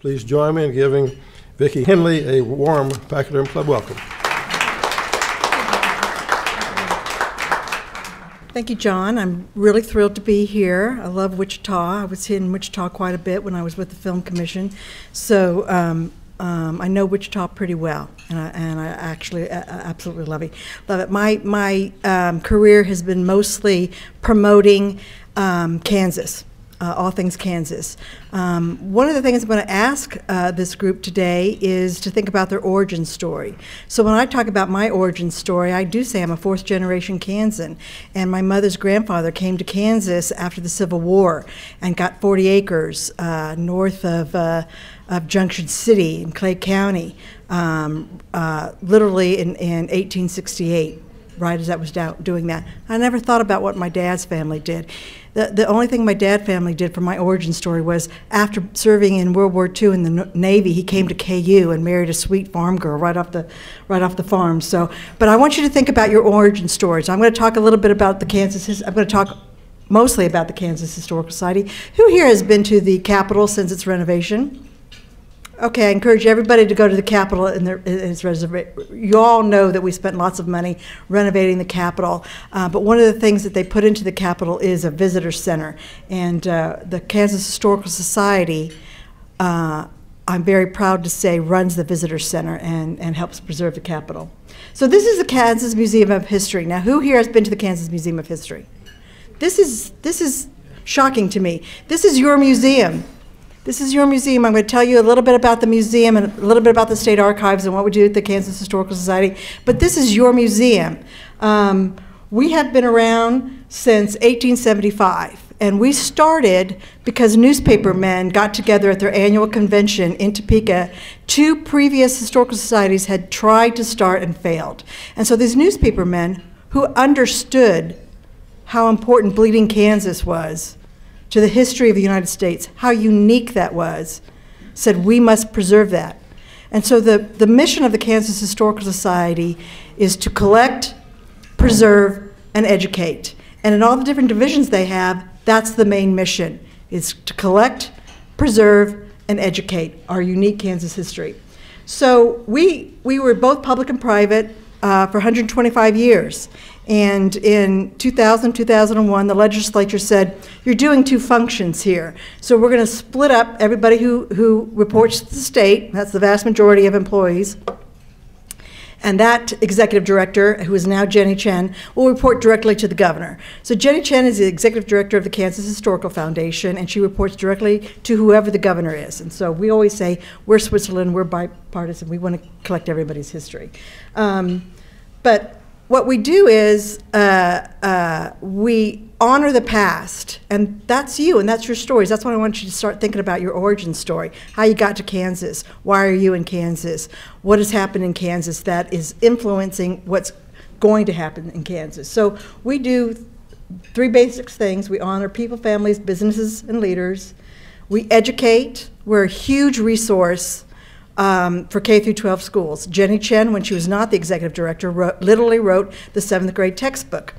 Please join me in giving Vicky Henley a warm Pachyderm Club welcome. Thank you, John. I'm really thrilled to be here. I love Wichita. I was in Wichita quite a bit when I was with the Film Commission, so um, um, I know Wichita pretty well, and I, and I actually uh, absolutely love it. Love it. My my um, career has been mostly promoting um, Kansas uh, All Things Kansas. Um, one of the things I'm going to ask uh, this group today is to think about their origin story. So when I talk about my origin story, I do say I'm a fourth generation Kansan, and my mother's grandfather came to Kansas after the Civil War and got 40 acres uh, north of, uh, of Junction City in Clay County, um, uh, literally in, in 1868 right as I was doing that. I never thought about what my dad's family did. The, the only thing my dad family did for my origin story was after serving in World War II in the Navy, he came to KU and married a sweet farm girl right off the right off the farm. So, but I want you to think about your origin stories. I'm going to talk a little bit about the Kansas. I'm going to talk mostly about the Kansas Historical Society. Who here has been to the Capitol since its renovation? Okay, I encourage everybody to go to the Capitol and its reservation. You all know that we spent lots of money renovating the Capitol, uh, but one of the things that they put into the Capitol is a visitor center. And uh, the Kansas Historical Society, uh, I'm very proud to say, runs the visitor center and, and helps preserve the Capitol. So this is the Kansas Museum of History. Now, who here has been to the Kansas Museum of History? This is, this is shocking to me. This is your museum. This is your museum. I'm going to tell you a little bit about the museum and a little bit about the state archives and what we do at the Kansas Historical Society. But this is your museum. Um, we have been around since 1875. And we started because newspaper men got together at their annual convention in Topeka. Two previous historical societies had tried to start and failed. And so these newspaper men who understood how important Bleeding Kansas was to the history of the United States, how unique that was, said we must preserve that. And so the, the mission of the Kansas Historical Society is to collect, preserve, and educate. And in all the different divisions they have, that's the main mission, is to collect, preserve, and educate our unique Kansas history. So we, we were both public and private uh, for 125 years. And in 2000, 2001, the legislature said, you're doing two functions here. So we're going to split up everybody who, who reports to the state, that's the vast majority of employees, and that executive director, who is now Jennie Chinn, will report directly to the governor. So Jennie Chinn is the executive director of the Kansas Historical Foundation, and she reports directly to whoever the governor is. And so we always say, we're Switzerland, we're bipartisan, we want to collect everybody's history. Um, but what we do is uh, uh, we honor the past, and that's you, and that's your stories. That's what I want you to start thinking about your origin story, how you got to Kansas, why are you in Kansas, what has happened in Kansas that is influencing what's going to happen in Kansas. So we do three basic things. We honor people, families, businesses, and leaders. We educate. We're a huge resource um, for K through 12 schools. Jennie Chinn, when she was not the executive director, wrote, literally wrote the seventh grade textbook.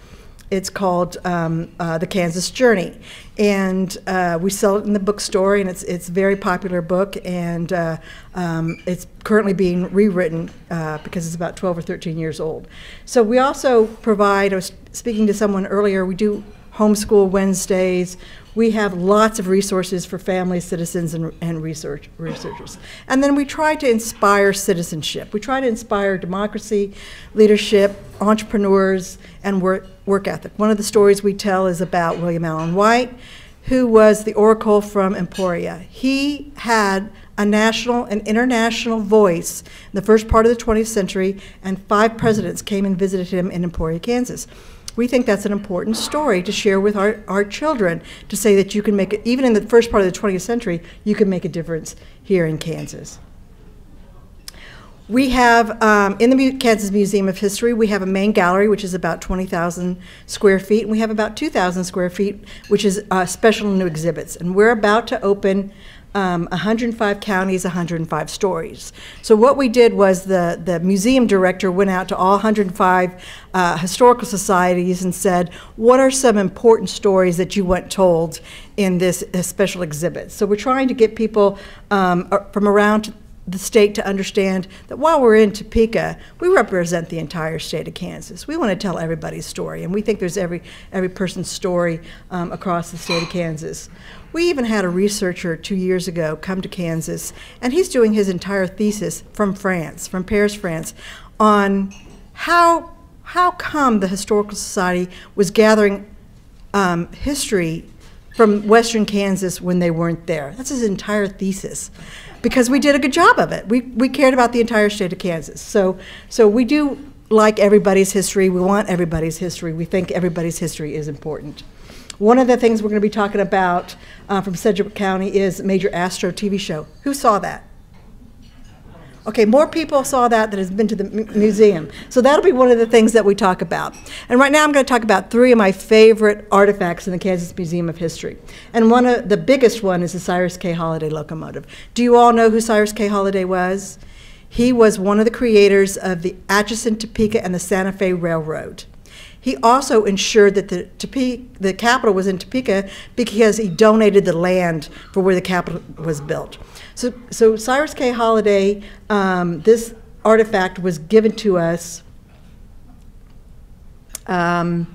It's called um, uh, The Kansas Journey, and uh, we sell it in the bookstore, and it's it's a very popular book, and uh, um, it's currently being rewritten uh, because it's about 12 or 13 years old. So we also provide. I was speaking to someone earlier. We do homeschool Wednesdays. We have lots of resources for families, citizens, and, and research, researchers. And then we try to inspire citizenship. We try to inspire democracy, leadership, entrepreneurs, and work, work ethic. One of the stories we tell is about William Allen White, who was the oracle from Emporia. He had a national and international voice in the first part of the 20th century, and five presidents came and visited him in Emporia, Kansas we think that's an important story to share with our, our children to say that you can make it, even in the first part of the 20th century, you can make a difference here in Kansas. We have, um, in the Kansas Museum of History, we have a main gallery, which is about 20,000 square feet, and we have about 2,000 square feet, which is uh, special new exhibits. And we're about to open um, 105 counties, 105 stories. So what we did was the, the museum director went out to all 105 uh, historical societies and said, what are some important stories that you want told in this special exhibit? So we're trying to get people um, from around the state to understand that while we're in Topeka, we represent the entire state of Kansas. We want to tell everybody's story, and we think there's every every person's story um, across the state of Kansas. We even had a researcher two years ago come to Kansas, and he's doing his entire thesis from France, from Paris, France, on how how come the historical society was gathering um, history from Western Kansas when they weren't there. That's his entire thesis because we did a good job of it. We, we cared about the entire state of Kansas. So, so we do like everybody's history. We want everybody's history. We think everybody's history is important. One of the things we're going to be talking about uh, from Sedgwick County is Major Astro TV show. Who saw that? Okay, more people saw that that has been to the museum. So that'll be one of the things that we talk about. And right now I'm going to talk about three of my favorite artifacts in the Kansas Museum of History. And one of the biggest one is the Cyrus K. Holliday locomotive. Do you all know who Cyrus K. Holliday was? He was one of the creators of the Atchison, Topeka, and the Santa Fe Railroad. He also ensured that the, Topeka, the capital was in Topeka because he donated the land for where the capital was built. So, so Cyrus K. Holliday, um, this artifact was given to us. Um,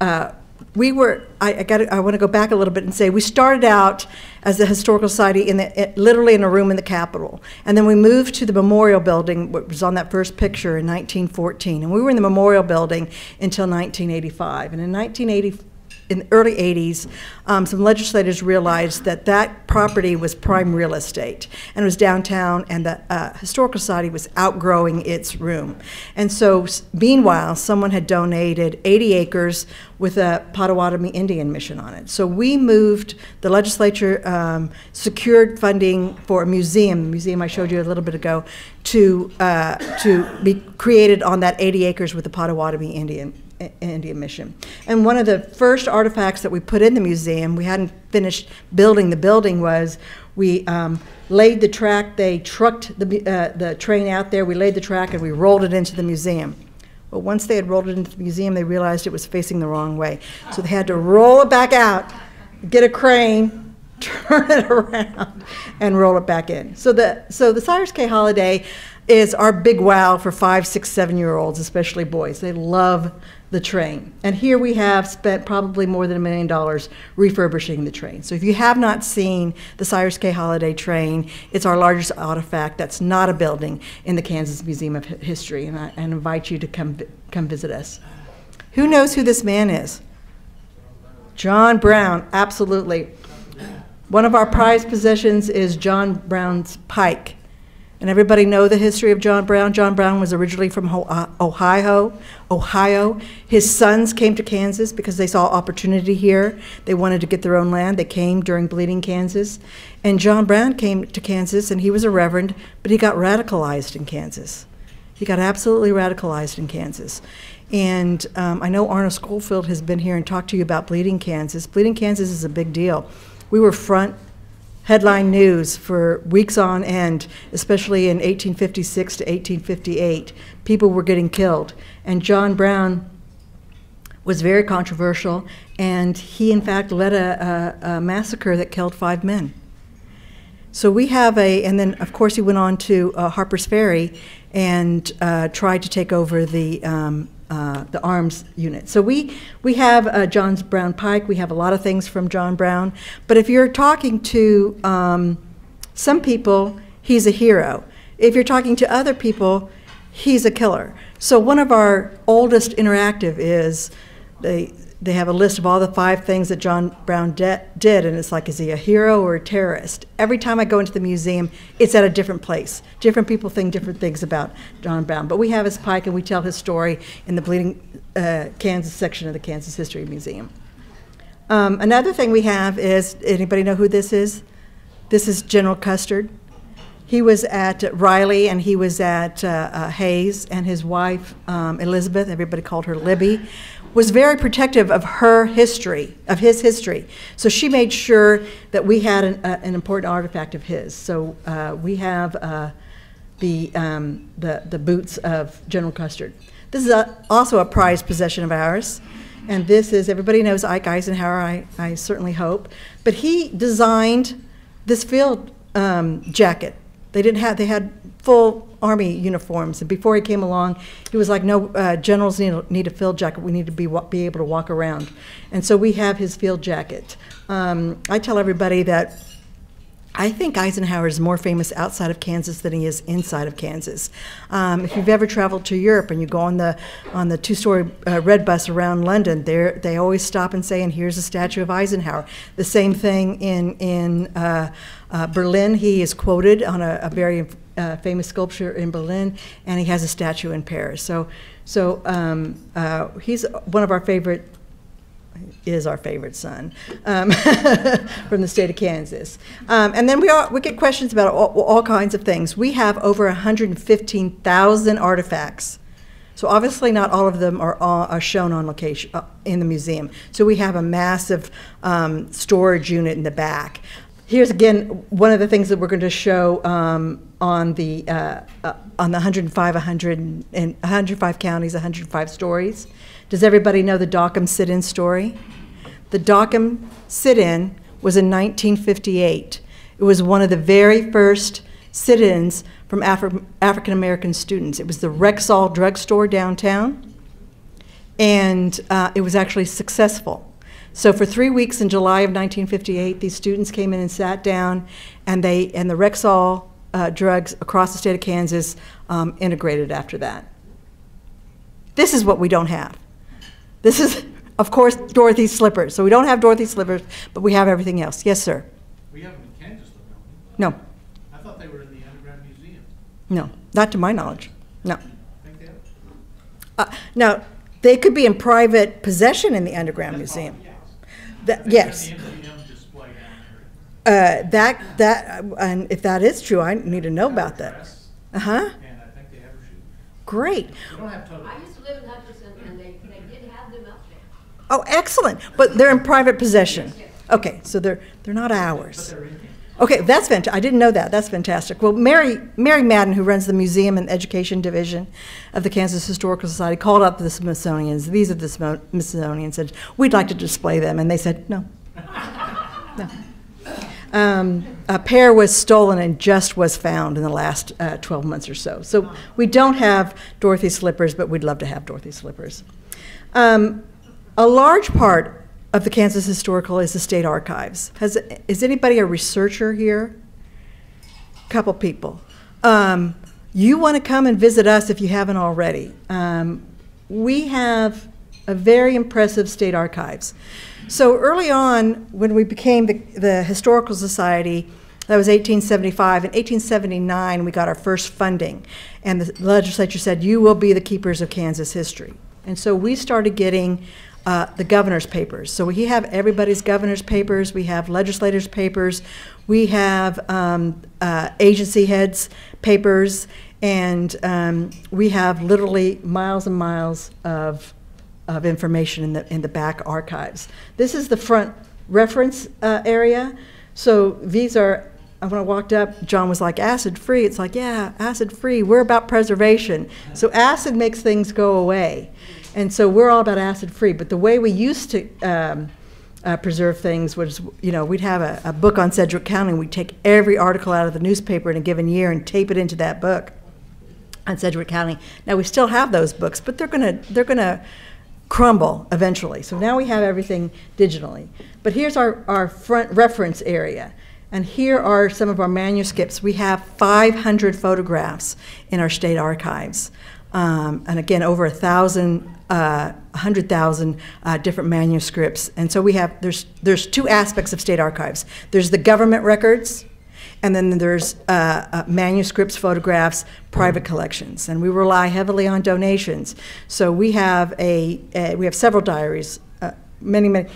uh, we were, I, I got I want to go back a little bit and say, we started out as the Historical Society in the, literally in a room in the Capitol. And then we moved to the Memorial Building, which was on that first picture in 1914. And we were in the Memorial Building until 1985. And in 1985, in the early 80s, um, some legislators realized that that property was prime real estate and it was downtown, and the uh, Historical Society was outgrowing its room. And so, meanwhile, someone had donated 80 acres with a Potawatomi Indian mission on it. So we moved, the legislature um, secured funding for a museum, museum I showed you a little bit ago, to, uh, to be created on that 80 acres with the Potawatomi Indian Indian Mission. And one of the first artifacts that we put in the museum, we hadn't finished building the building, was we um, laid the track, they trucked the, uh, the train out there, we laid the track, and we rolled it into the museum. But once they had rolled it into the museum, they realized it was facing the wrong way. So they had to roll it back out, get a crane, turn it around, and roll it back in. So the, so the Cyrus K. Holliday is our big wow for five, six, seven year olds, especially boys. They love the train. And here we have spent probably more than a million dollars refurbishing the train. So if you have not seen the Cyrus K. Holliday train, it's our largest artifact that's not a building in the Kansas Museum of History. And I and invite you to come, come visit us. Who knows who this man is? John Brown, absolutely. One of our prized possessions is John Brown's pike. And everybody know the history of John Brown. John Brown was originally from uh, Ohio. Ohio. His sons came to Kansas because they saw opportunity here. They wanted to get their own land. They came during Bleeding Kansas. And John Brown came to Kansas, and he was a reverend, but he got radicalized in Kansas. He got absolutely radicalized in Kansas. And um, I know Arnold Schofield has been here and talked to you about Bleeding Kansas. Bleeding Kansas is a big deal. We were front headline news for weeks on end, especially in 1856 to 1858. People were getting killed. And John Brown was very controversial, and he, in fact, led a, a, a massacre that killed five men. So we have a, and then of course he went on to uh, Harper's Ferry and uh, tried to take over the um, uh, the arms unit. So we, we have uh, John Brown Pike, we have a lot of things from John Brown, but if you're talking to um, some people, he's a hero. If you're talking to other people, he's a killer. So one of our oldest interactive is the they have a list of all the five things that John Brown did, and it's like, is he a hero or a terrorist? Every time I go into the museum, it's at a different place. Different people think different things about John Brown. But we have his pike, and we tell his story in the Bleeding uh, Kansas section of the Kansas History Museum. Um, another thing we have is anybody know who this is? This is General Custer. He was at Riley and he was at uh, uh, Hays, and his wife, um, Elizabeth, everybody called her Libby was very protective of her history, of his history. So she made sure that we had an, uh, an important artifact of his. So uh, we have uh, the, um, the, the boots of General Custer. This is a, also a prized possession of ours. And this is, everybody knows Ike Eisenhower, I, I certainly hope. But he designed this field um, jacket. They didn't have, they had full army uniforms. And before he came along, he was like, no, uh, generals need, need a field jacket. We need to be, be able to walk around. And so we have his field jacket. Um, I tell everybody that I think Eisenhower is more famous outside of Kansas than he is inside of Kansas. Um, if you've ever traveled to Europe and you go on the on the two-story uh, red bus around London, they they always stop and say, "And here's a statue of Eisenhower." The same thing in in uh, uh, Berlin. He is quoted on a, a very uh, famous sculpture in Berlin, and he has a statue in Paris. So so um, uh, he's one of our favorite is our favorite son um, from the state of Kansas. Um, and then we, we get questions about all, all kinds of things. We have over 115,000 artifacts. So obviously not all of them are, are shown on location uh, in the museum. So we have a massive um, storage unit in the back. Here's again one of the things that we're going to show um, on the uh, uh, on the 105, 100 and 105 counties, 105 stories. Does everybody know the Dockum sit-in story? The Dockum sit-in was in 1958. It was one of the very first sit-ins from Afri African American students. It was the Rexall drugstore downtown, and uh, it was actually successful. So for three weeks in July of 1958, these students came in and sat down, and they and the Rexall uh, drugs across the state of Kansas um, integrated after that. This is what we don't have. This is, of course, Dorothy's slippers. So we don't have Dorothy's slippers, but we have everything else. Yes, sir. We have them in Kansas, though, don't No. I thought they were in the underground museum. no, not to my knowledge. No. Think they have. Uh, now, they could be in private possession in the underground museum. Yes. That, I think yes. there's the MGM display. Uh, that that and if that is true, I need to know about that. Uh huh. And I think they have a shoe. Great. We don't have total. I used to live in Hutchinson, and they, they did have them up there. Oh, excellent. But they're in private possession. Okay, so they're they're not ours. Okay, that's fantastic. I didn't know that. That's fantastic. Well, Mary, Mary Madden, who runs the Museum and Education Division of the Kansas Historical Society, called up the Smithsonian's. These are the Smo- Smithsonian said, "We'd like to display them," and they said, "No, no." Um, a pair was stolen and just was found in the last uh, 12 months or so. So we don't have Dorothy slippers, but we'd love to have Dorothy slippers. Um, a large part of the Kansas Historical is the state archives. Has is anybody a researcher here? A Couple people. Um, you want to come and visit us if you haven't already. Um, we have a very impressive state archives. So early on, when we became the, the Historical Society, that was 1875. In 1879, we got our first funding, and the legislature said, "You will be the keepers of Kansas history." And so we started getting uh, the governor's papers. So we have everybody's governor's papers. We have legislators' papers. We have um, uh, agency heads' papers, and um, we have literally miles and miles of of information in the in the back archives. This is the front reference uh, area. So these are. When I walked up, John was like, "Acid free." It's like, yeah, acid free. We're about preservation. So acid makes things go away, and so we're all about acid free. But the way we used to um, uh, preserve things was, you know, we'd have a, a book on Sedgwick County. and We'd take every article out of the newspaper in a given year and tape it into that book on Sedgwick County. Now we still have those books, but they're gonna they're gonna crumble eventually. So now we have everything digitally. But here's our, our front reference area. And here are some of our manuscripts. We have 500 photographs in our state archives. Um, and again, over a thousand, uh, 100,000 uh, different manuscripts. And so we have, there's, there's two aspects of state archives. There's the government records, and then there's uh, uh, manuscripts, photographs, private collections, and we rely heavily on donations. So we have a, a we have several diaries, uh, many many.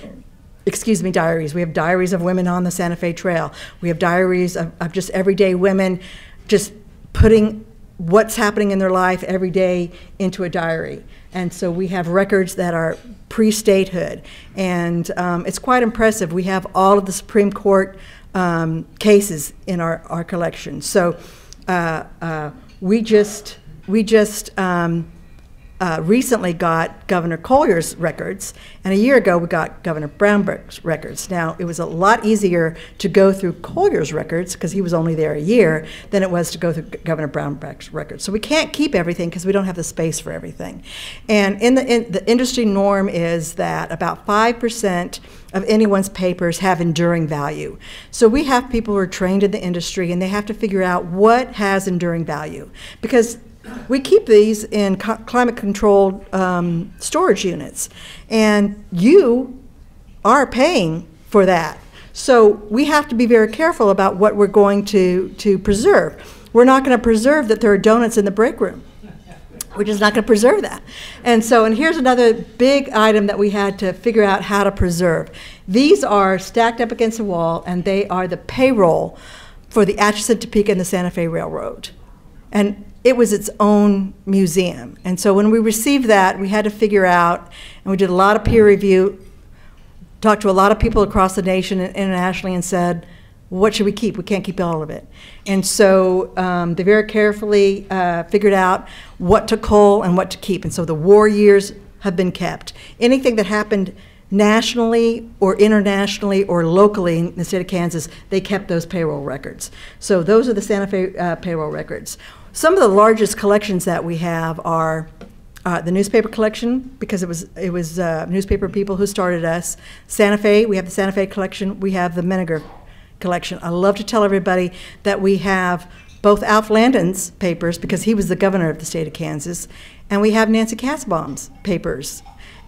Excuse me, diaries. We have diaries of women on the Santa Fe Trail. We have diaries of, of just everyday women, just putting what's happening in their life every day into a diary. And so we have records that are pre-statehood. And um, it's quite impressive. We have all of the Supreme Court um, cases in our, our collection. So uh, uh, we just, we just um, uh, recently got Governor Colyer's records, and a year ago we got Governor Brownback's records. Now, it was a lot easier to go through Colyer's records, because he was only there a year, than it was to go through Governor Brownback's records. So we can't keep everything because we don't have the space for everything. And in the, in, the industry norm is that about 5% of anyone's papers have enduring value. So we have people who are trained in the industry, and they have to figure out what has enduring value. Because we keep these in co- climate-controlled um, storage units, and you are paying for that. So we have to be very careful about what we're going to, to preserve. We're not going to preserve that there are donuts in the break room. We're just not going to preserve that. And so, and here's another big item that we had to figure out how to preserve. These are stacked up against the wall, and they are the payroll for the Atchison, Topeka, and the Santa Fe Railroad. And it was its own museum. And so when we received that, we had to figure out, and we did a lot of peer review, talked to a lot of people across the nation and internationally, and said, what should we keep? We can't keep all of it. And so um, they very carefully uh, figured out what to cull and what to keep. And so the war years have been kept. Anything that happened nationally or internationally or locally in the state of Kansas, they kept those payroll records. So those are the Santa Fe uh, payroll records. Some of the largest collections that we have are uh, the newspaper collection because it was it was uh, newspaper people who started us. Santa Fe, we have the Santa Fe collection. We have the Menninger collection. I love to tell everybody that we have both Alf Landon's papers because he was the governor of the state of Kansas, and we have Nancy Kassebaum's papers.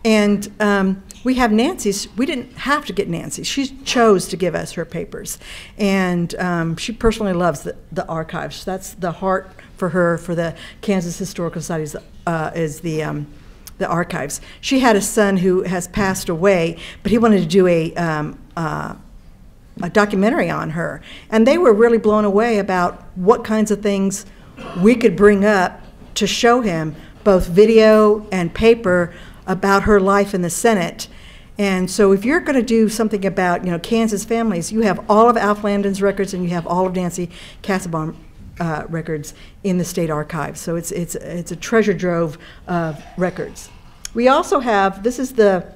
And um, we have Nancy's. We didn't have to get Nancy. She chose to give us her papers, and um, she personally loves the, the archives. That's the heart for her for the Kansas Historical Society uh, is the um, the archives. She had a son who has passed away, but he wanted to do a um, uh, a documentary on her, and they were really blown away about what kinds of things we could bring up to show him, both video and paper, about her life in the Senate. And so if you're going to do something about, you know, Kansas families, you have all of Alf Landon's records and you have all of Nancy Kassebaum uh, records in the state archives. So it's, it's, it's a treasure trove of records. We also have, this is the,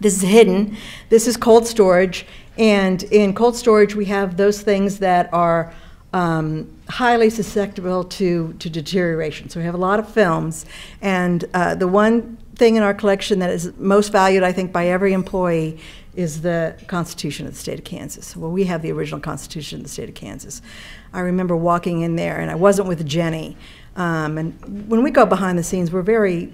this is hidden, this is cold storage, and in cold storage we have those things that are um, highly susceptible to, to deterioration. So we have a lot of films, and uh, the one thing in our collection that is most valued, I think, by every employee is the Constitution of the state of Kansas. Well, we have the original Constitution of the state of Kansas. I remember walking in there, and I wasn't with Jennie. Um, and when we go behind the scenes, we're very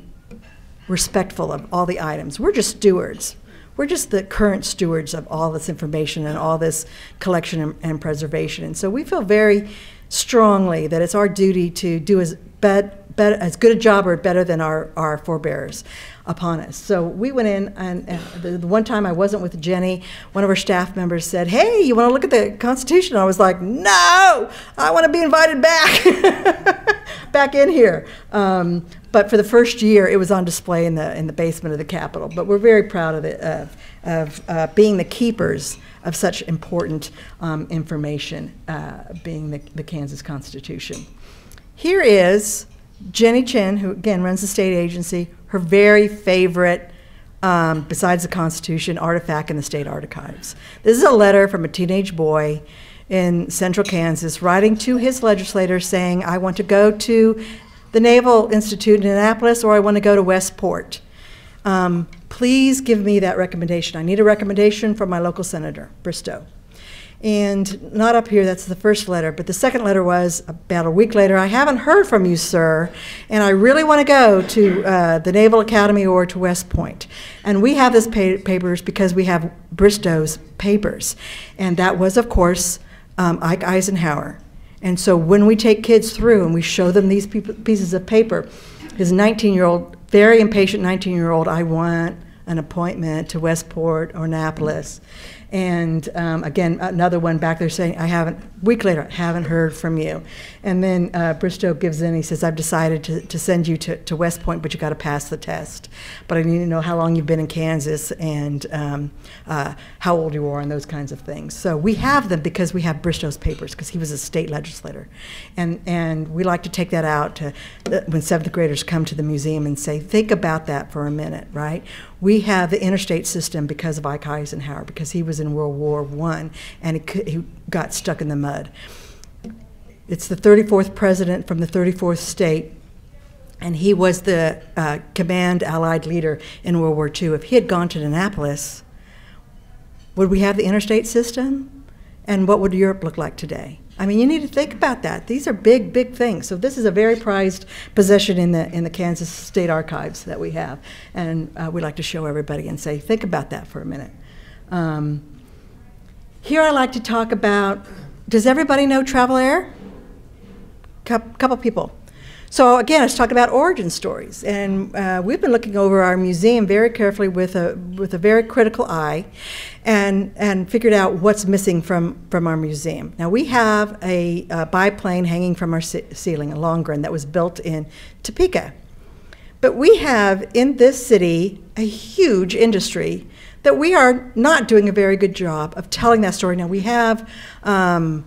respectful of all the items. We're just stewards. We're just the current stewards of all this information and all this collection and, and preservation. And so we feel very strongly that it's our duty to do as bad, better, as good a job or better than our, our forebears upon us. So we went in, and, the, the, one time I wasn't with Jennie, one of our staff members said, Hey, you want to look at the Constitution? I was like, No, I want to be invited back, back in here. Um, but for the first year, it was on display in the, in the basement of the Capitol. But we're very proud of it, of, of uh, being the keepers of such important um, information, uh, being the, the Kansas Constitution. Here is Jennie Chinn, who again runs the state agency, her very favorite, um, besides the Constitution, artifact in the state archives. This is a letter from a teenage boy in central Kansas writing to his legislator saying, I want to go to the Naval Institute in Annapolis or I want to go to Westport. Um, please give me that recommendation. I need a recommendation from my local senator, Bristow. And not up here, that's the first letter, but the second letter was about a week later I haven't heard from you, sir, and I really want to go to uh, the Naval Academy or to West Point. And we have this pa papers because we have Bristow's papers. And that was, of course, um, Ike Eisenhower. And so when we take kids through and we show them these pieces of paper, his 19 year old, very impatient 19 year old, I want an appointment to Westport or Annapolis. And um, again, another one back there saying, I haven't, week later, I haven't heard from you. And then uh, Bristow gives in, he says, I've decided to, to send you to, to West Point, but you got to pass the test. But I need to know how long you've been in Kansas and um, uh, how old you are and those kinds of things. So we have them because we have Bristow's papers, because he was a state legislator. And, and we like to take that out to, when seventh graders come to the museum and say, think about that for a minute, right? We have the interstate system because of Ike Eisenhower, because he was in World War I and he, could, he got stuck in the mud. It's the 34th president from the 34th state, and he was the uh, command Allied leader in World War II. If he had gone to Annapolis, would we have the interstate system? And what would Europe look like today? I mean, you need to think about that. These are big, big things. So this is a very prized possession in the in the Kansas State Archives that we have, and uh, we like to show everybody and say, think about that for a minute. Um, here, I like to talk about. Does everybody know Travel Air? Couple people. So again, let's talk about origin stories, and uh, we've been looking over our museum very carefully with a with a very critical eye, and and figured out what's missing from from our museum. Now we have a, a biplane hanging from our ce ceiling, a Longren that was built in Topeka, but we have in this city a huge industry that we are not doing a very good job of telling that story. Now we have. Um,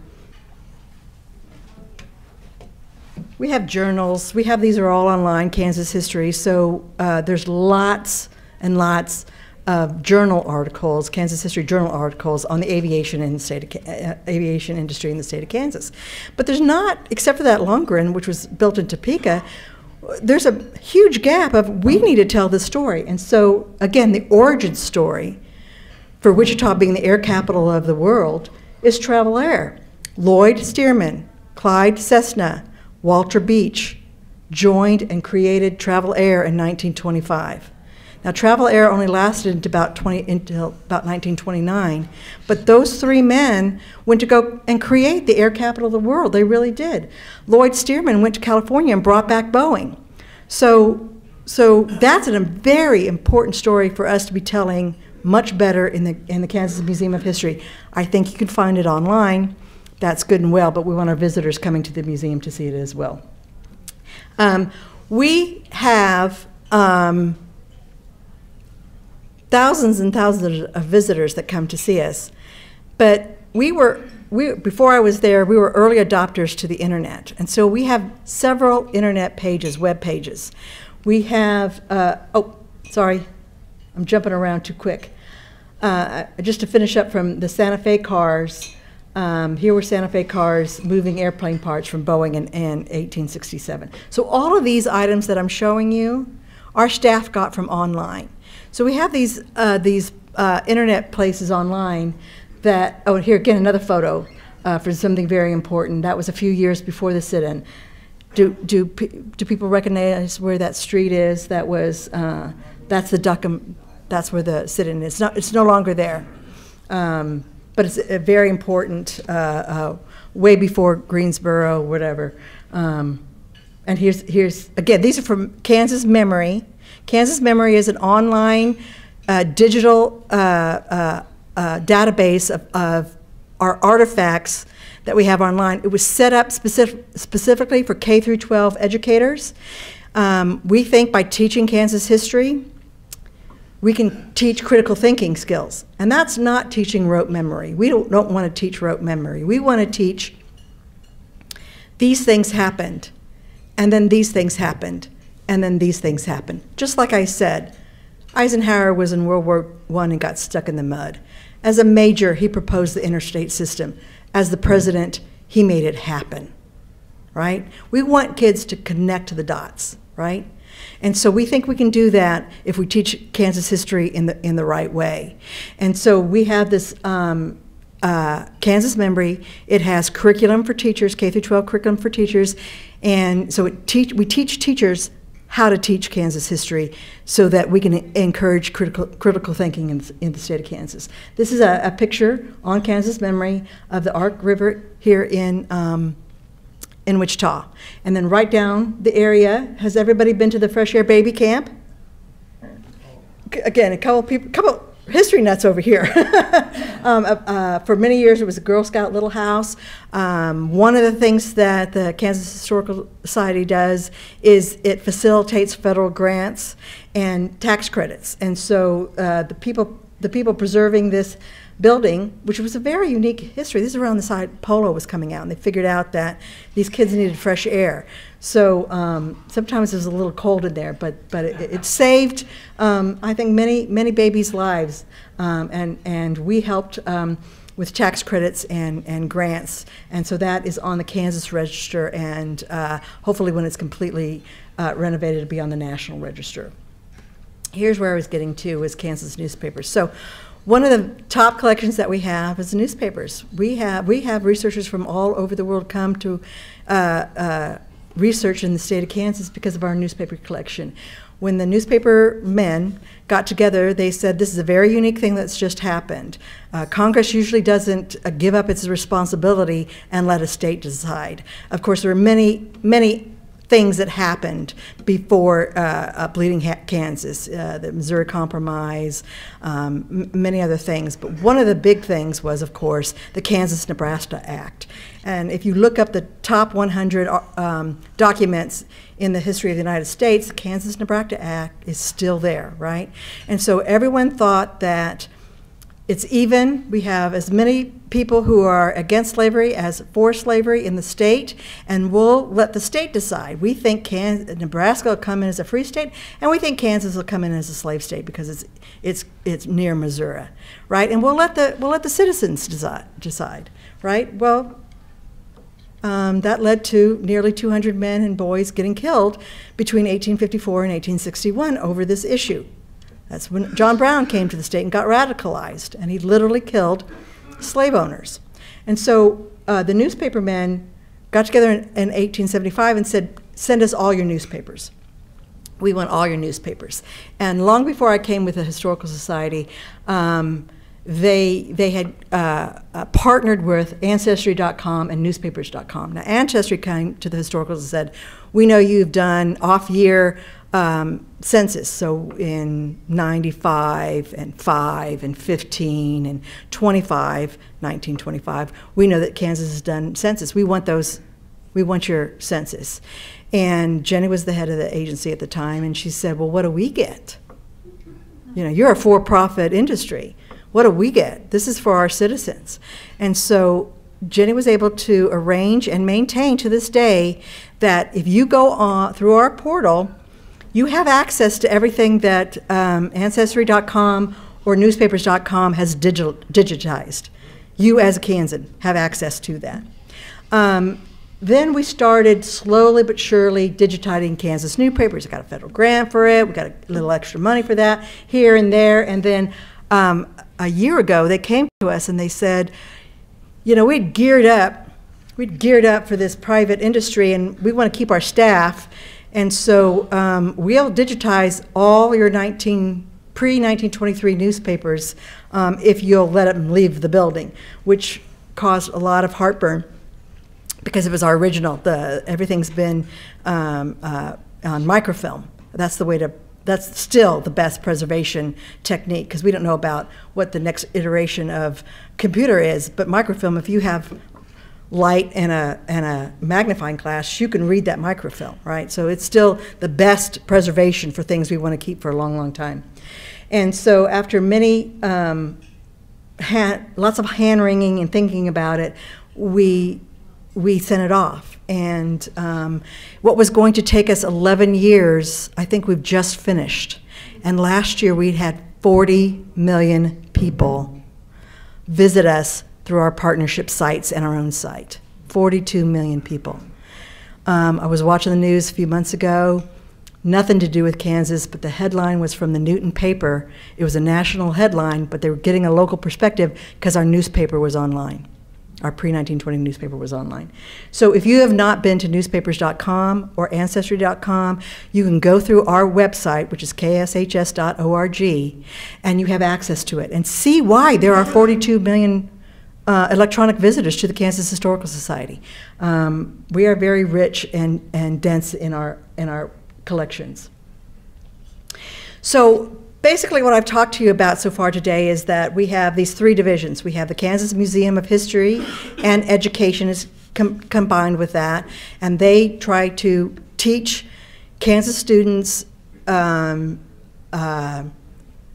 We have journals. We have these are all online, Kansas history. So uh, there's lots and lots of journal articles, Kansas history journal articles on the aviation in state of, uh, aviation industry in the state of Kansas. But there's not, except for that Longren, which was built in Topeka. There's a huge gap of we need to tell this story. And so again, the origin story for Wichita being the air capital of the world is Travel Air. Lloyd Stearman, Clyde Cessna, Walter Beech joined and created Travel Air in 1925. Now, Travel Air only lasted until about, 20, until about 1929, but those three men went to go and create the air capital of the world. They really did. Lloyd Stearman went to California and brought back Boeing. So, so that's a very important story for us to be telling much better in the, in the Kansas Museum of History. I think you can find it online that's good and well, but we want our visitors coming to the museum to see it as well. Um, we have um, thousands and thousands of visitors that come to see us, but we were we, before I was there, we were early adopters to the internet, and so we have several internet pages, web pages. We have uh, oh, sorry, I'm jumping around too quick. Uh, just to finish up from the Santa Fe cars. Um, here were Santa Fe cars moving airplane parts from Boeing in, in 1867. So all of these items that I'm showing you, our staff got from online. So we have these uh, these uh, internet places online that. Oh, here again another photo uh, for something very important. That was a few years before the sit-in. Do do do people recognize where that street is? That was uh, that's the Dockum. That's where the sit-in is. Not, it's no longer there. Um, but it's a very important, uh, uh, way before Greensboro, whatever. Um, and here's, here's, again, these are from Kansas Memory. Kansas Memory is an online uh, digital uh, uh, uh, database of, of our artifacts that we have online. It was set up specific, specifically for K through 12 educators. Um, we think by teaching Kansas history, we can teach critical thinking skills. And that's not teaching rote memory. We don't, don't want to teach rote memory. We want to teach these things happened, and then these things happened, and then these things happened. Just like I said, Eisenhower was in World War I and got stuck in the mud. As a major, he proposed the interstate system. As the president, he made it happen, right? We want kids to connect the dots, right? And so we think we can do that if we teach Kansas history in the, in the right way. And so we have this um, uh, Kansas Memory. It has curriculum for teachers, K through 12 curriculum for teachers, and so teach, we teach teachers how to teach Kansas history so that we can encourage critical, critical thinking in, in the state of Kansas. This is a, a, picture on Kansas Memory of the Ark River here in um, in Wichita. And then right down the area, has everybody been to the Fresh Air Baby Camp? again, a couple people, couple history nuts over here. um, uh, uh, for many years, it was a Girl Scout little house. Um, one of the things that the Kansas Historical Society does is it facilitates federal grants and tax credits, and so uh, the people the people preserving this building, which was a very unique history. This is around the side polio was coming out, and they figured out that these kids needed fresh air. So um, sometimes it was a little cold in there, but but it, it saved, um, I think, many many babies' lives, um, and and we helped. Um, with tax credits and, and grants, and so that is on the Kansas Register, and uh, hopefully, when it's completely uh, renovated, it'll be on the National Register. Here's where I was getting to: was Kansas newspapers. So, one of the top collections that we have is newspapers. We have we have researchers from all over the world come to uh, uh, research in the state of Kansas because of our newspaper collection. When the newspaper men got together, they said this is a very unique thing that's just happened. Uh, Congress usually doesn't uh, give up its responsibility and let a state decide. Of course, there are many many things that happened before uh, Bleeding Kansas, uh, the Missouri Compromise, um, many other things. But one of the big things was, of course, the Kansas Nebraska Act. And if you look up the top 100 uh, um, documents in the history of the United States, the Kansas Nebraska Act is still there, right? And so everyone thought that it's even. We have as many people who are against slavery as for slavery in the state, and we'll let the state decide. We think Nebraska will come in as a free state, and we think Kansas will come in as a slave state because it's it's it's near Missouri, right? And we'll let the we'll let the citizens decide. decide right? Well. Um, that led to nearly 200 men and boys getting killed between 1854 and 1861 over this issue. That's when John Brown came to the state and got radicalized, and he literally killed slave owners. And so uh, the newspapermen got together in, in 1875 and said, send us all your newspapers. We want all your newspapers. And long before I came with the Historical Society, um, they, they had uh, uh, partnered with Ancestry.com and newspapers.com. Now, Ancestry came to the Historical and said, We know you've done off year um, census. So in 95 and 5 and 15 and 25, 1925, we know that Kansas has done census. We want those, we want your census. And Jennie was the head of the agency at the time, and she said, Well, what do we get? You know, you're a for profit industry. What do we get? This is for our citizens. And so Jennie was able to arrange and maintain to this day that if you go on through our portal, you have access to everything that um, Ancestry.com or newspapers.com has digital, digitized. You, as a Kansan, have access to that. Um, then we started slowly but surely digitizing Kansas newspapers. We got a federal grant for it. We got a little extra money for that here and there. And then um, a year ago, they came to us and they said, you know, we'd geared up, we'd geared up for this private industry, and we want to keep our staff. And so um, we'll digitize all your 19 pre-1923 newspapers um, if you'll let them leave the building, which caused a lot of heartburn because it was our original. The everything's been um, uh, on microfilm. That's the way to. That's still the best preservation technique because we don't know about what the next iteration of computer is. But microfilm, if you have light and a, and a magnifying glass, you can read that microfilm, right? So it's still the best preservation for things we want to keep for a long, long time. And so after many, um, lots of hand wringing and thinking about it, we, we sent it off. And um, what was going to take us 11 years, I think we've just finished. And last year we had 40 million people visit us through our partnership sites and our own site. 42 million people. Um, I was watching the news a few months ago, nothing to do with Kansas, but the headline was from the Newton paper. It was a national headline, but they were getting a local perspective because our newspaper was online. Our pre 1920 newspaper was online. So if you have not been to newspapers.com or ancestry.com, you can go through our website, which is kshs.org, and you have access to it and see why there are 42 million uh, electronic visitors to the Kansas Historical Society. Um, we are very rich and, and dense in our, in our collections. So basically what I've talked to you about so far today is that we have these three divisions. We have the Kansas Museum of History and Education is com- combined with that, and they try to teach Kansas students um, uh,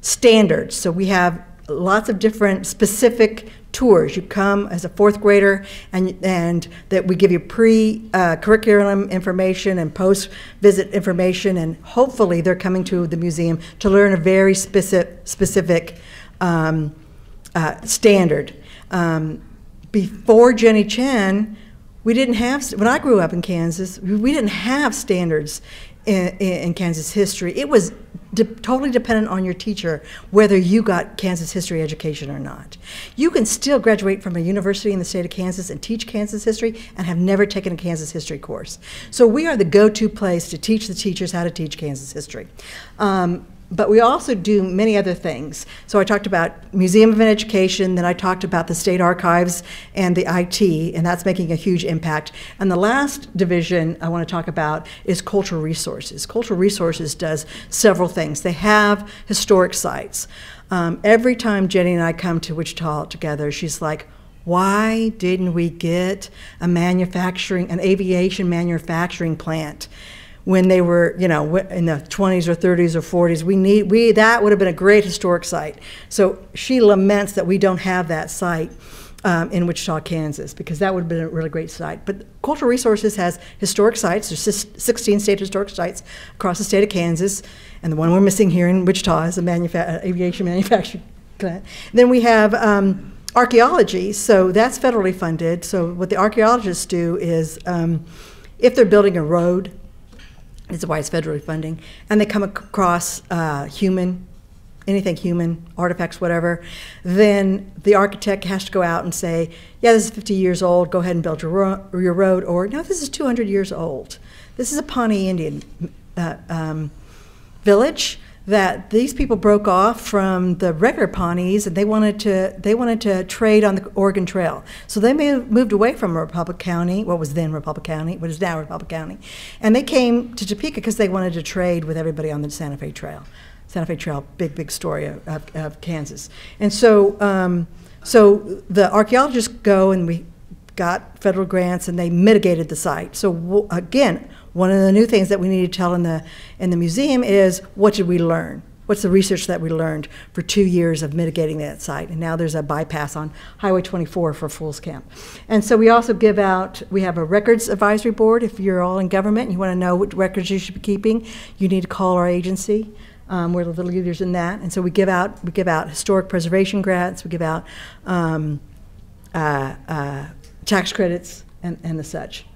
standards. So we have lots of different specific tours. You come as a fourth grader, and and that we give you pre uh, curriculum information and post visit information, and hopefully they're coming to the museum to learn a very specific specific um, uh, standard. Um, before Jennie Chinn, we didn't have when I grew up in Kansas, we didn't have standards in, in Kansas history. It was de- totally dependent on your teacher whether you got Kansas history education or not. You can still graduate from a university in the state of Kansas and teach Kansas history and have never taken a Kansas history course. So we are the go-to place to teach the teachers how to teach Kansas history. Um, but we also do many other things. So I talked about Museum of Education, then I talked about the state archives and the IT, and that's making a huge impact. And the last division I want to talk about is cultural resources. Cultural resources does several things. They have historic sites. Um, every time Jennie and I come to Wichita together, she's like, why didn't we get a manufacturing, an aviation manufacturing plant? When they were, you know, in the 20s or 30s or 40s. We need we that would have been a great historic site. So she laments that we don't have that site. Um, in Wichita, Kansas, because that would have been a really great site. But Cultural Resources has historic sites. There's 16 state historic sites across the state of Kansas, and the one we're missing here in Wichita is a manufa- aviation manufacturing plant. Then we have um, archaeology, so that's federally funded. So what the archaeologists do is, um, if they're building a road this is why it's federally funding. And they come across uh, human, anything human, artifacts, whatever. Then the architect has to go out and say, yeah, this is 50 years old, go ahead and build your, ro- your road. Or, no, this is 200 years old. This is a Pawnee Indian uh, um, village that these people broke off from the regular Pawnees and they wanted to they wanted to trade on the Oregon Trail. So they moved away from Republic County, what was then Republic County, what is now Republic County, and they came to Topeka because they wanted to trade with everybody on the Santa Fe Trail. Santa Fe Trail, big big story of, of, of Kansas, and so um, so the archaeologists go and we got federal grants and they mitigated the site. So again one of the new things that we need to tell in the, in the museum is what did we learn? What's the research that we learned for two years of mitigating that site? And now there's a bypass on Highway 24 for Fools Camp. And so we also give out, we have a records advisory board. If you're all in government and you want to know what records you should be keeping, you need to call our agency. Um, we're the leaders in that. And so we give out, we give out historic preservation grants, we give out um, uh, uh, tax credits and, and the such.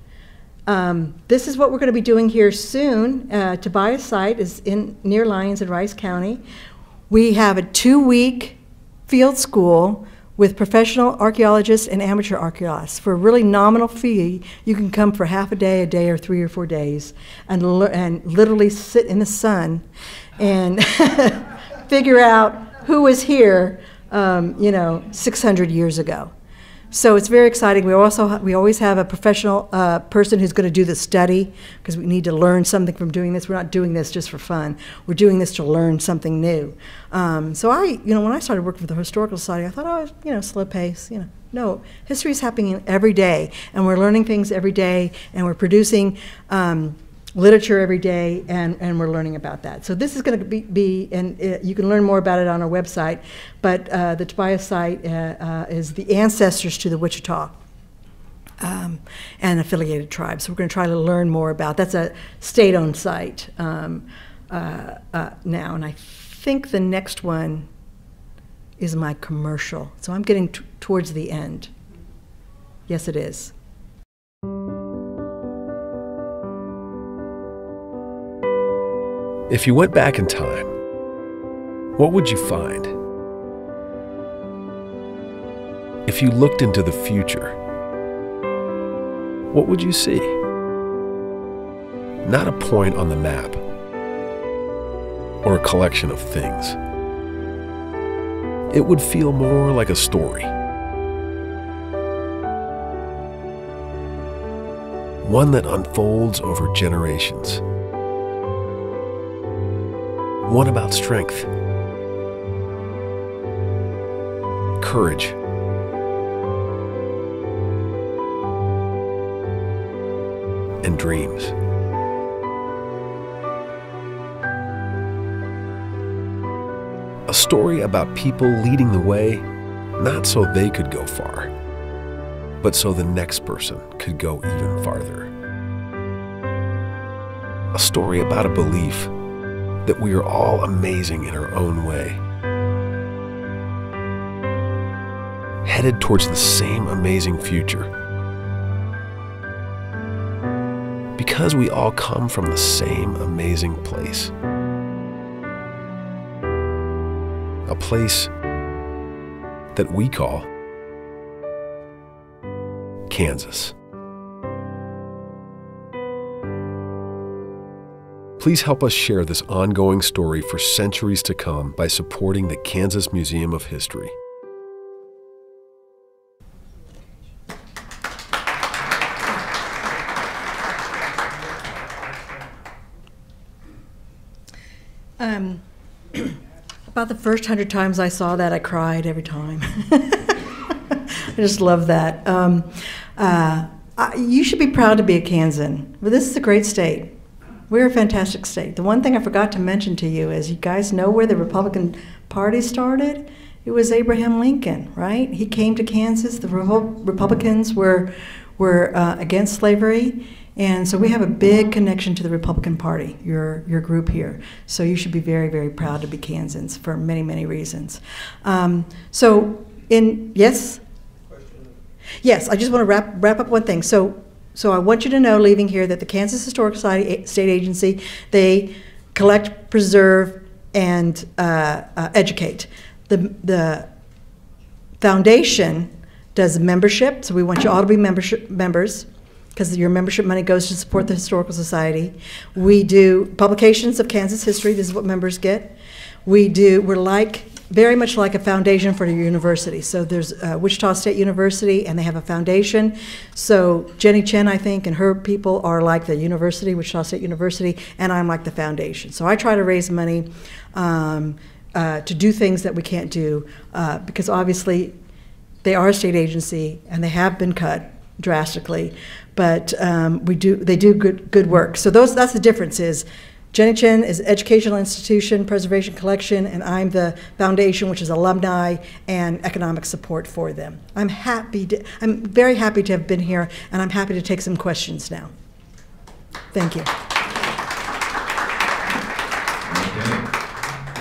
Um, this is what we're going to be doing here soon. Uh, Tobias site is in near Lyons in Rice County. We have a two-week field school with professional archaeologists and amateur archaeologists for a really nominal fee. You can come for half a day, a day, or three or four days, and and literally sit in the sun and figure out who was here, um, you know, 600 years ago. So it's very exciting. We also we always have a professional uh, person who's going to do the study because we need to learn something from doing this. We're not doing this just for fun. We're doing this to learn something new. Um, so I, you know, when I started working for the historical society, I thought, oh, you know, slow pace. You know, no, history is happening every day, and we're learning things every day, and we're producing. Um, literature every day, and, and we're learning about that. So this is going to be, be and uh, you can learn more about it on our website, but uh, the Tobias site uh, uh is the ancestors to the Wichita. Um, and affiliated tribes. So we're going to try to learn more about. That's a state-owned site um, uh, uh, now, and I think the next one is my commercial. So I'm getting towards the end. Yes, it is. If you went back in time, what would you find? If you looked into the future, what would you see? Not a point on the map or a collection of things. It would feel more like a story. One that unfolds over generations what about strength? Courage. And dreams. A story about people leading the way, not so they could go far, but so the next person could go even farther. A story about a belief that we are all amazing in our own way, headed towards the same amazing future. Because we all come from the same amazing place. A place that we call Kansas. Please help us share this ongoing story for centuries to come by supporting the Kansas Museum of History. Um, about the first hundred times I saw that, I cried every time. I just love that. Um, uh, you should be proud to be a Kansan. But this is a great state. We're a fantastic state. The one thing I forgot to mention to you is you guys know where the Republican Party started? It was Abraham Lincoln, right? He came to Kansas. The Republicans were, were uh, against slavery. And so we have a big connection to the Republican Party, your, your group here. So you should be very, very proud to be Kansans for many, many reasons. Um, so, in, yes? Yes, I just want to wrap, wrap up one thing. So, so I want you to know, leaving here, that the Kansas Historic Society State Agency, they collect, preserve, and uh, uh, educate. The, the foundation does membership, so we want you all to be membership members because your membership money goes to support the Historical Society. We do publications of Kansas history. This is what members get. We do. We're like very much like a foundation for the university. So there's uh, Wichita State University, and they have a foundation. So Jennie Chinn, I think, and her people are like the university, Wichita State University, and I'm like the foundation. So I try to raise money um, uh, to do things that we can't do uh, because obviously they are a state agency and they have been cut drastically, but um, we do they do good good work. So those that's the difference is. Jennie Chinn is educational institution, preservation collection, and I'm the foundation, which is alumni and economic support for them. I'm happy to, I'm very happy to have been here, and I'm happy to take some questions now. Thank you. Okay.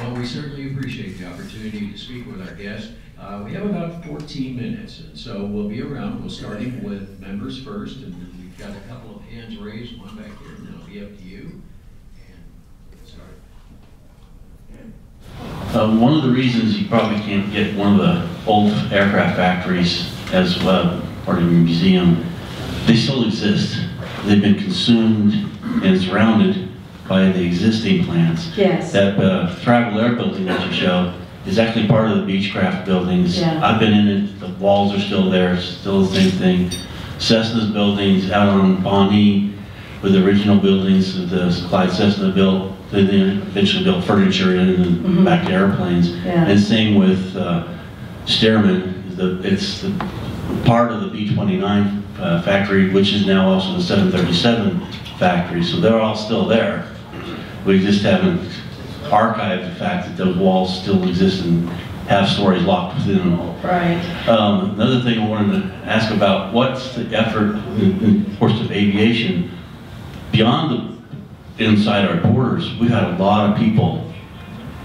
Well, we certainly appreciate the opportunity to speak with our guests. Uh, we have about 14 minutes, and so we'll be around. We'll starting with members first, and we've got a couple of hands raised, one back here, and then it'll be up to you. And get Um, one of the reasons you probably can't get one of the old aircraft factories as well, part of your museum, they still exist. They've been consumed and surrounded by the existing plants. Yes. That uh, travel air building that you showed is actually part of the Beechcraft buildings. Yeah. I've been in it, the walls are still there, it's still the same thing. Cessna's buildings out on Bonnie with the original buildings that the Clyde Cessna built, they then eventually built furniture in and Mhm. back to airplanes. Yeah. And same with uh, Stearman, the, it's the part of the B-29 uh, factory, which is now also the 737 factory, so they're all still there. We just haven't archived the fact that those walls still exist and have stories locked within them. Right. Um, Another thing I wanted to ask about, what's the effort in, in course of aviation beyond the, inside our borders? We've had a lot of people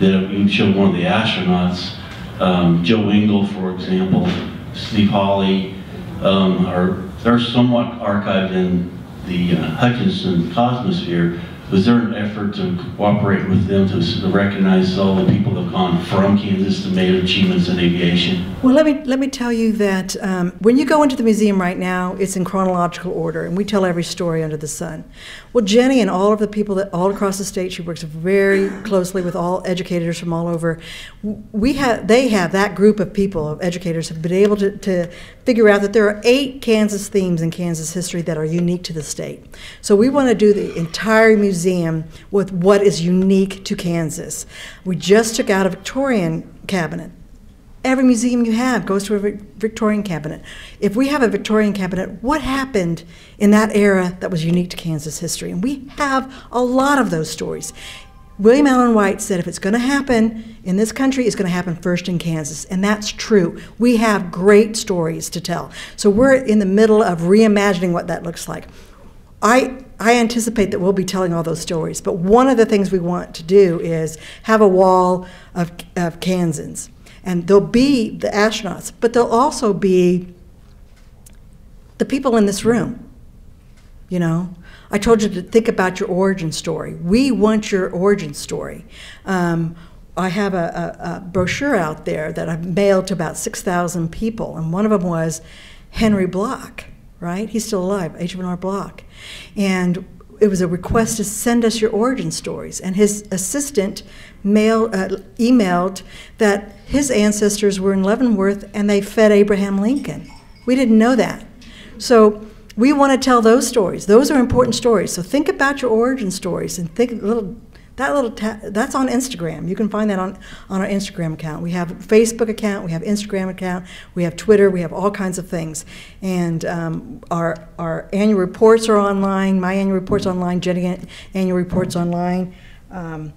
that, you showed one of the astronauts, um, Joe Engle, for example, Steve Hawley, um, are, they're somewhat archived in the uh, Hutchinson Cosmosphere. Was there an effort to cooperate with them to to recognize all the people that have gone from Kansas to made achievements in aviation? Well, let me let me tell you that um, when you go into the museum right now, it's in chronological order, and we tell every story under the sun. Well, Jennie and all of the people that all across the state, she works very closely with all educators from all over. We have they have that group of people of educators have been able to, to figure out that there are eight Kansas themes in Kansas history that are unique to the state. So we want to do the entire museum with what is unique to Kansas. We just took out a Victorian cabinet every museum you have goes to a Victorian cabinet. If we have a Victorian cabinet, what happened in that era that was unique to Kansas history? And we have a lot of those stories. William Allen White said if it's going to happen in this country, it's going to happen first in Kansas. And that's true. We have great stories to tell. So we're in the middle of reimagining what that looks like. I, I anticipate that we'll be telling all those stories, but one of the things we want to do is have a wall of, of Kansans. And there'll be the astronauts, but there'll also be the people in this room. You know, I told you to think about your origin story. We want your origin story. Um, I have a, a, a brochure out there that I've mailed to about 6,000 people, and one of them was Henry Bloch, right? He's still alive, H.R. Block. And it was a request to send us your origin stories. And his assistant mail, uh, emailed that his ancestors were in Leavenworth and they fed Abraham Lincoln. We didn't know that. So we want to tell those stories. Those are important stories. So think about your origin stories and think a little. That little that's on Instagram. You can find that on, on our Instagram account. We have Facebook account, we have Instagram account, we have Twitter, we have all kinds of things. And um, our our annual reports are online. My annual reports online. Jennie annual reports online. Um,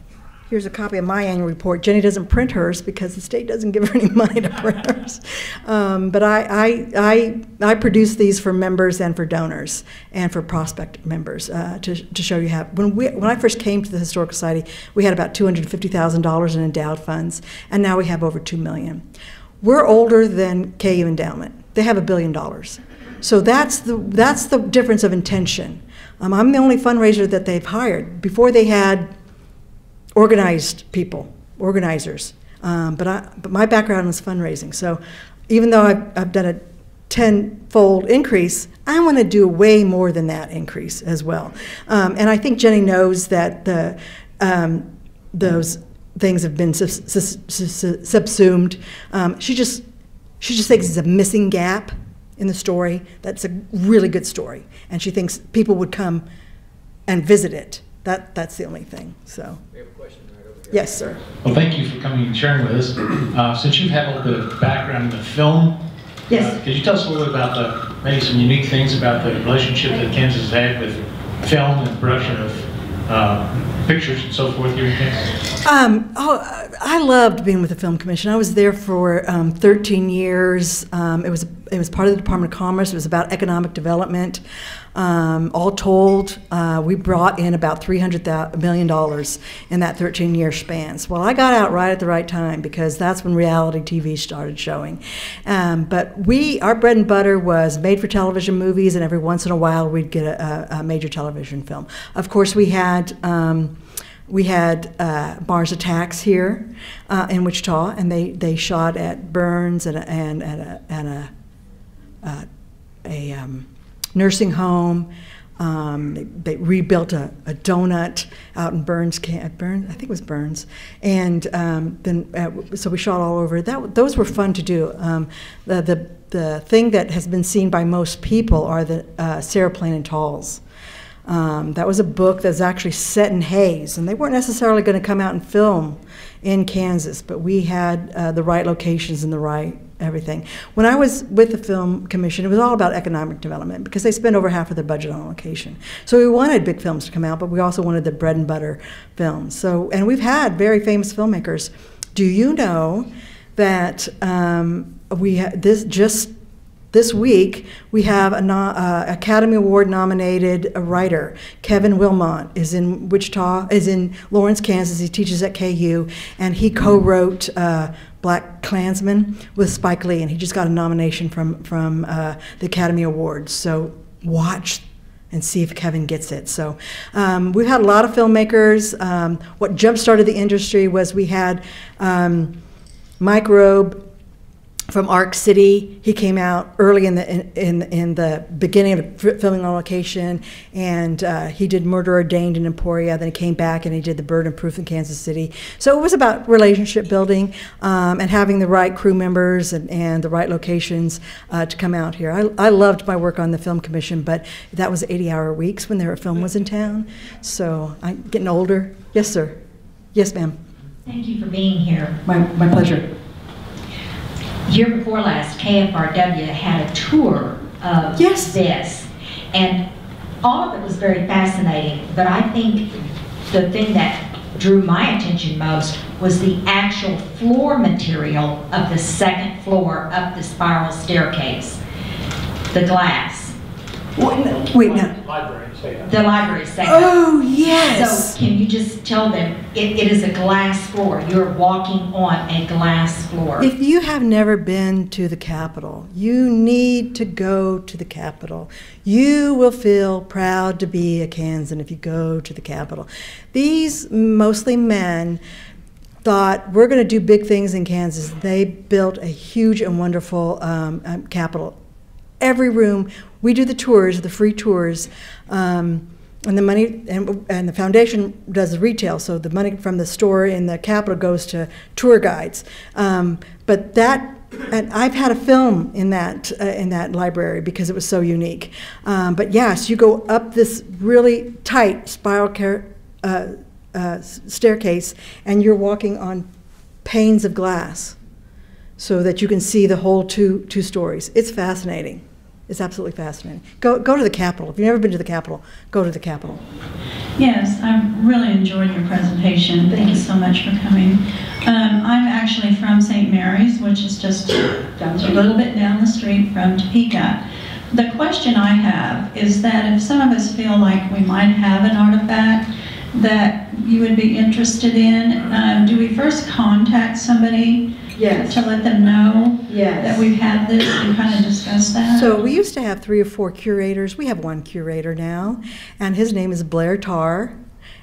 Here's a copy of my annual report. Jennie doesn't print hers because the state doesn't give her any money to print hers. Um, but I, I, I, I produce these for members and for donors and for prospect members uh, to, to show you how. When, we, when I first came to the Historical Society, we had about $250,000 in endowed funds, and now we have over 2 million. We're older than KU Endowment. They have a billion dollars. So that's the, that's the difference of intention. Um, I'm the only fundraiser that they've hired. Before they had organized people, organizers. Um, but, I, but my background is fundraising. So even though I've, I've done a tenfold increase, I want to do way more than that increase as well. Um, and I think Jennie knows that the, um, those things have been subsumed. Um, she just she just thinks it's a missing gap in the story. That's a really good story, and she thinks people would come and visit it. That that's the only thing. So. We have a question right over here. Yes, sir. Well, thank you for coming and sharing with us. Uh, Since you've had a little bit of background in the film, Yes. uh, could you tell us a little bit about the, maybe some unique things about the relationship that Kansas has had with film and production of uh, pictures and so forth here in Kansas? Um, oh, I loved being with the Film Commission. I was there for um, 13 years. Um, it was it was part of the Department of Commerce. It was about economic development. Um, all told, uh, we brought in about 300 million dollars in that 13-year span. So, well, I got out right at the right time because that's when reality TV started showing. Um, but we, our bread and butter was made-for-television movies, and every once in a while we'd get a, a, major television film. Of course, we had. Um, we had uh, Mars Attacks here uh, in Wichita, and they, they shot at Burns and a, and, and a, and a, uh, a um, nursing home. Um, they, they rebuilt a, a donut out in Burns, Burns, I think it was Burns, and um, then uh, so we shot all over. That those were fun to do. Um, the, the the thing that has been seen by most people are the uh, Sarah Plain and Talls. Um, that was a book that's actually set in Hays, and they weren't necessarily going to come out and film in Kansas, but we had uh, the right locations and the right everything. When I was with the Film Commission, it was all about economic development because they spend over half of their budget on location. So we wanted big films to come out, but we also wanted the bread and butter films. So, and we've had very famous filmmakers. Do you know that um, we this just this week, we have an uh, Academy Award nominated writer, Kevin Willmott, is in Wichita, is in Lawrence, Kansas. He teaches at KU, and he co-wrote uh, BlacKkKlansman with Spike Lee, and he just got a nomination from from uh, the Academy Awards. So watch and see if Kevin gets it. So um, we've had a lot of filmmakers. Um, what jump-started the industry was we had um, Mike Robe from Ark City. He came out early in the in in, in the beginning of f- filming on location, and uh, he did Murder Ordained in Emporia. Then he came back and he did The Burden of Proof in Kansas City. So it was about relationship building um, and having the right crew members and, and the right locations uh, to come out here. I, I loved my work on the film commission, but that was 80-hour weeks when their film was in town. So I'm getting older. Yes, sir. Yes, ma'am. Thank you for being here. My my pleasure. Year before last, KFRW had a tour of Yes. this. And all of it was very fascinating, but I think the thing that drew my attention most was the actual floor material of the second floor up the spiral staircase. The glass, Wait, no. Library, say that. The library section. Oh, yes. So can you just tell them, it, it is a glass floor, you're walking on a glass floor. If you have never been to the Capitol, you need to go to the Capitol. You will feel proud to be a Kansan if you go to the Capitol. These mostly men thought we're going to do big things in Kansas. They built a huge and wonderful um, um, Capitol. Every room, we do the tours, the free tours. Um, and the money, and, and the foundation does the retail, so the money from the store in the Capitol goes to tour guides. Um, but that, and I've had a film in that, uh, in that library because it was so unique. Um, but yes, you go up this really tight spiral uh, uh, staircase, and you're walking on panes of glass so that you can see the whole two, two stories. It's fascinating. It's absolutely fascinating. Go, go to the Capitol. If you've never been to the Capitol, go to the Capitol. Yes, I really enjoyed your presentation. Thank you so much for coming. Um, I'm actually from St. Mary's, which is just a little bit down the street from Topeka. The question I have is that if some of us feel like we might have an artifact that you would be interested in, um, do we first contact somebody Yes. to let them know Yes. that we've had this and kind of discuss that? So we used to have three or four curators. We have one curator now, and his name is Blair Tarr.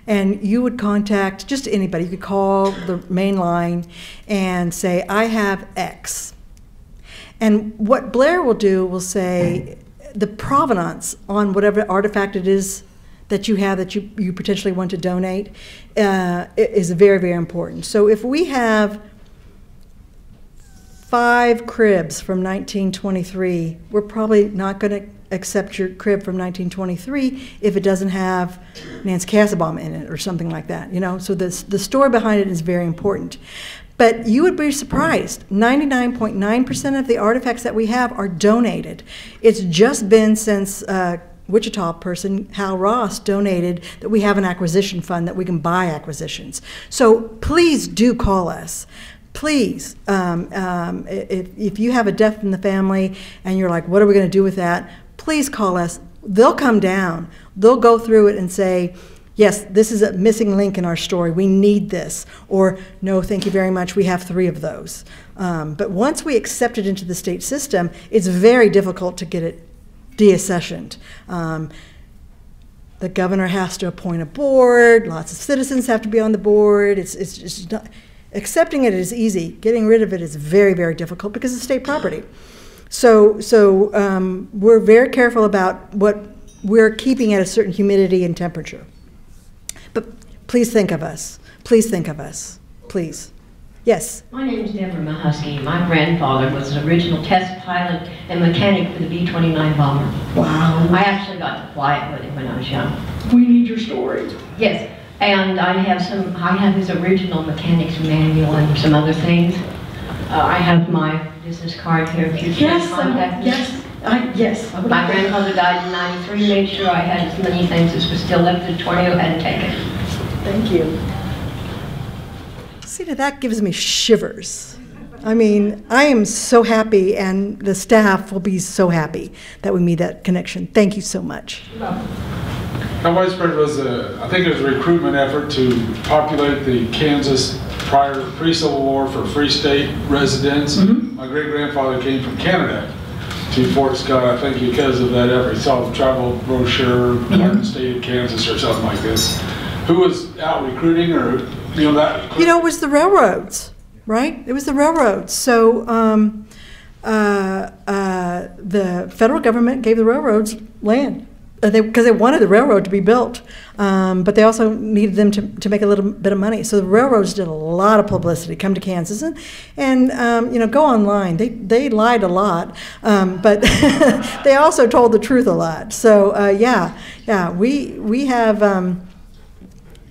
And you would contact just anybody. You could call the main line and say, I have X. And what Blair will do will say the provenance on whatever artifact it is that you have that you, you potentially want to donate uh, is very, very important. So if we have five cribs from 1923, we're probably not going to accept your crib from 1923 if it doesn't have Nance Kassebaum in it or something like that, you know? So this, the story behind it is very important. But you would be surprised, 99.9% of the artifacts that we have are donated. It's just been since uh, Wichita person Hal Ross donated that we have an acquisition fund that we can buy acquisitions. So please do call us please, um, um, if, if you have a death in the family and you're like, what are we going to do with that? Please call us. They'll come down. They'll go through it and say, yes, this is a missing link in our story. We need this. Or, no, thank you very much. We have three of those. Um, but once we accept it into the state system, it's very difficult to get it deaccessioned. Um, the governor has to appoint a board, lots of citizens have to be on the board. It's, it's just not, accepting it is easy. Getting rid of it is very, very difficult because it's state property. So, so um, we're very careful about what we're keeping at a certain humidity and temperature. But please think of us. Please think of us. Please. Yes. My name is Deborah Mahusky. My grandfather was an original test pilot and mechanic for the B-29 bomber. Wow. I actually got to fly it with him when I was young. We need your story. Yes, and I have some, I have his original mechanic's manual and some other things. Uh, I have my business card here if you can contact me. I, yes. My grandfather died in 93, made sure I had as many things as was still left of the tornado hadn't taken. Thank you. See, now that gives me shivers. I mean, I am so happy, and the staff will be so happy that we made that connection. Thank you so much. How widespread was the, I think it was a recruitment effort to populate the Kansas prior, pre-Civil War for Free State residents. My great-grandfather came from Canada to Fort Scott, I think because of that effort. He saw the travel brochure, like the state of Kansas or something like this. Who was out recruiting or, you know, that? You know, it was the railroads, right? It was the railroads. So um, uh, uh, the federal government gave the railroads land because they, 'cause they wanted the railroad to be built, um, but they also needed them to, to make a little bit of money. So the railroads did a lot of publicity. Come to Kansas and, and um, you know go online. They they lied a lot, um, but they also told the truth a lot. So uh, yeah, yeah, we we have.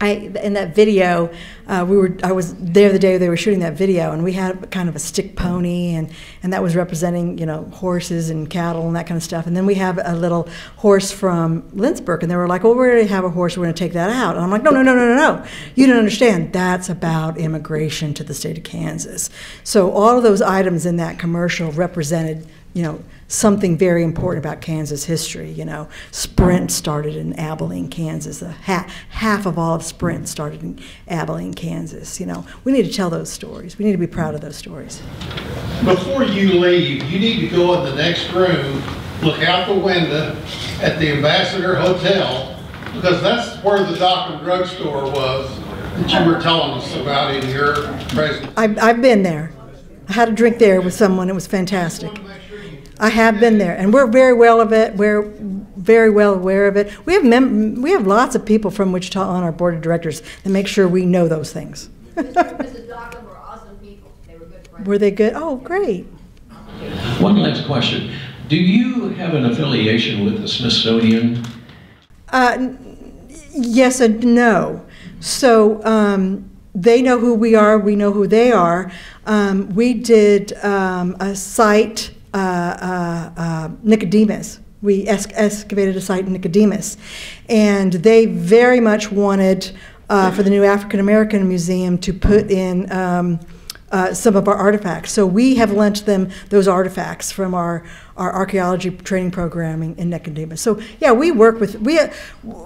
I, in that video, uh, we were, I was there the day they were shooting that video, and we had kind of a stick pony, and, and that was representing, you know, horses and cattle and that kind of stuff. And then we have a little horse from Lindsborg, and they were like, well, we already have a horse, we're going to take that out. And I'm like, no, no, no, no, no, no. You don't understand. That's about immigration to the state of Kansas. So all of those items in that commercial represented, you know, something very important about Kansas history. You know, Sprint started in Abilene, Kansas. A ha- half of all of Sprint started in Abilene, Kansas. You know, we need to tell those stories. We need to be proud of those stories. Before you leave, you need to go in the next room, look out the window at the Ambassador Hotel, because that's where the and Drug Store was that you were telling us about in your presentation. I've, I've been there. I had a drink there with someone. It was fantastic. I have been there, and we're very well of it. We're very well aware of it. We have mem- we have lots of people from Wichita on our board of directors that make sure we know those things. Mrs. Dockum were awesome people. They were good friends. Were they good? Oh, great. One last question. Do you have an affiliation with the Smithsonian? Uh, yes and no. So um, they know who we are. We know who they are. Um, we did um, a site, Nicodemus. We excavated a site in Nicodemus, and they very much wanted uh, for the new African American Museum to put in. Um, uh, some of our artifacts. So we have lent them those artifacts from our, our archaeology training programming in Nicodemus. So yeah, we work with we. Uh,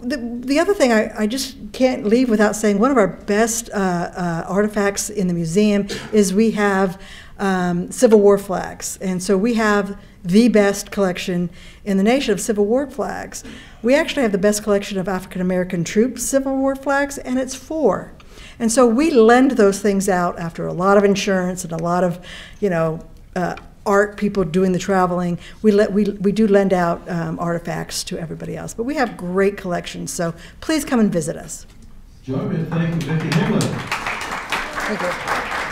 the, the other thing I, I just can't leave without saying one of our best uh, uh, artifacts in the museum is we have um, Civil War flags, and so we have the best collection in the nation of Civil War flags. We actually have the best collection of African American troops Civil War flags, and it's four. And so we lend those things out after a lot of insurance and a lot of, you know, uh, art people doing the traveling. We, let, we, we do lend out um, artifacts to everybody else. But we have great collections, so please come and visit us. Join me in thanking Vicky Henley. Thank you.